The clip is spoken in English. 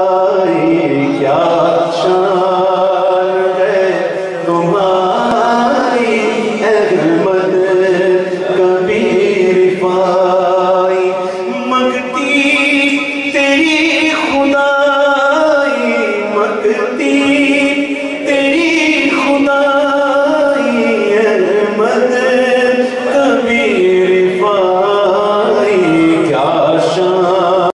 क्या